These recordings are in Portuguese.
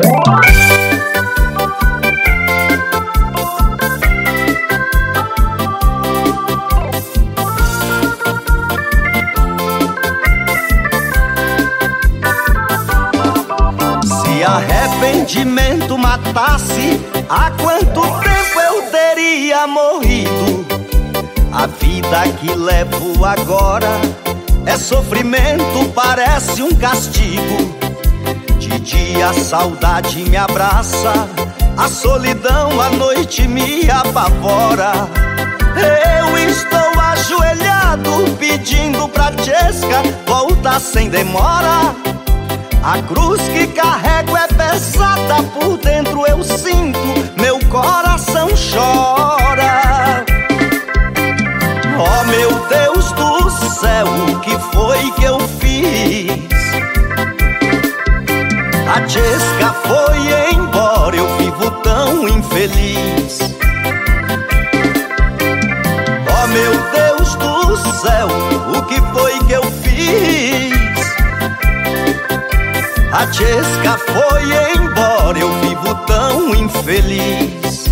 Se arrependimento matasse, há quanto tempo eu teria morrido? A vida que levo agora é sofrimento, parece um castigo. De dia a saudade me abraça, a solidão à noite me apavora. Eu estou ajoelhado pedindo pra Jessica voltar sem demora. A cruz que carrego é pesada, por dentro eu sinto, meu coração chora. Oh meu Deus do céu, o que foi que eu fiz? A Jessica foi embora, eu vivo tão infeliz. Oh meu Deus do céu, o que foi que eu fiz? A Jessica foi embora, eu vivo tão infeliz.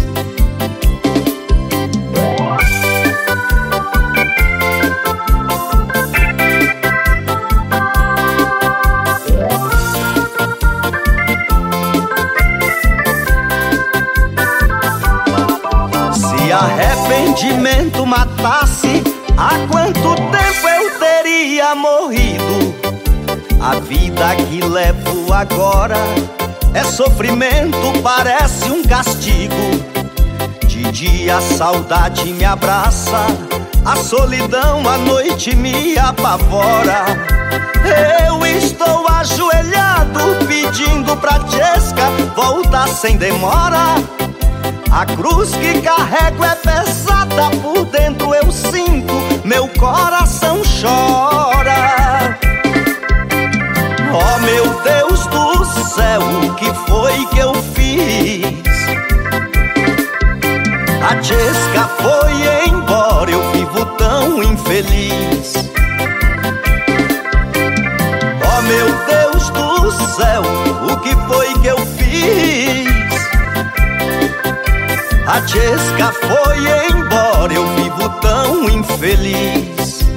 Arrependimento matasse, há quanto tempo eu teria morrido? A vida que levo agora é sofrimento, parece um castigo. De dia a saudade me abraça, a solidão à noite me apavora. Eu estou ajoelhado pedindo pra Jessica voltar sem demora. A cruz que carrego é pesada, por dentro eu sinto, meu coração chora. Oh meu Deus do céu, o que foi que eu fiz? A Jessica foi embora, eu vivo tão infeliz. Oh meu foi embora, eu vivo tão infeliz.